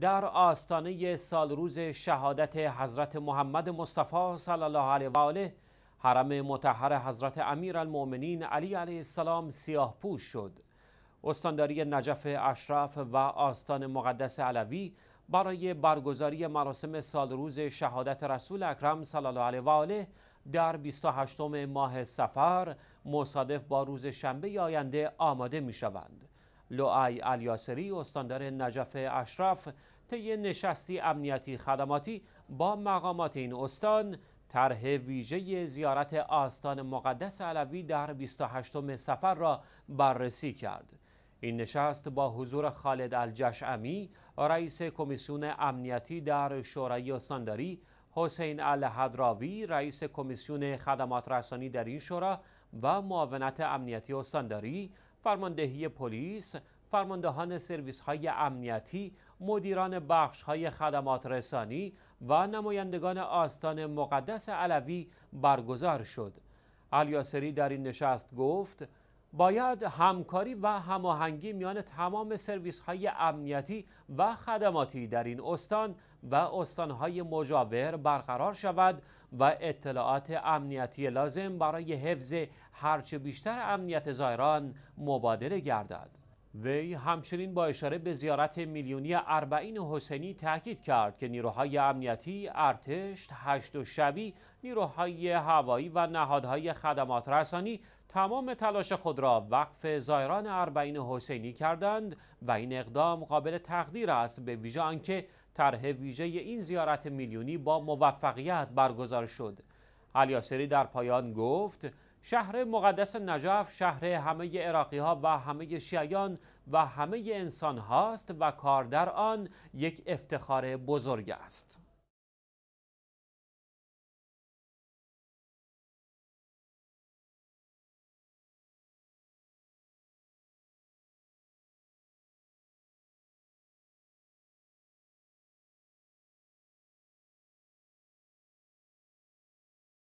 در آستانه سال روز شهادت حضرت محمد مصطفی صلی الله علیه و آله حرم مطهر حضرت امیر المؤمنین علی علیه السلام سیاه پوش شد استانداری نجف اشرف و آستان مقدس علوی برای برگزاری مراسم سال روز شهادت رسول اکرم صلی الله علیه و آله در 28 ماه سفر مصادف با روز شنبه آینده آماده می شوند. لوعی الیاسری استاندار نجف اشرف طی نشستی امنیتی خدماتی با مقامات این استان طرح ویژه زیارت آستان مقدس علوی در 28 سفر را بررسی کرد. این نشست با حضور خالد الجشعمی رئیس کمیسیون امنیتی در شورای استانداری حسین الحدراوی رئیس کمیسیون خدمات رسانی در این شورا و معاونت امنیتی استانداری فرماندهی پلیس فرماندهان سرویس های امنیتی مدیران بخش های خدمات رسانی و نمایندگان آستان مقدس علوی برگزار شد. الیاسری در این نشست گفت باید همکاری و هماهنگی میان تمام سرویس های امنیتی و خدماتی در این استان و استانهای مجاور برقرار شود و اطلاعات امنیتی لازم برای حفظ هرچه بیشتر امنیت زایران مبادله گردد. وی همچنین با اشاره به زیارت میلیونی اربعین حسینی تاکید کرد که نیروهای امنیتی، ارتش، هشت و شبی، نیروهای هوایی و نهادهای خدمات رسانی تمام تلاش خود را وقف زایران اربعین حسینی کردند و این اقدام قابل تقدیر است به ویژه آنکه طرح ویژه این زیارت میلیونی با موفقیت برگزار شد. الیاسری در پایان گفت شهر مقدس نجف شهر همه عراقی ها و همه شیعیان و همه انسان هاست و کار در آن یک افتخار بزرگ است.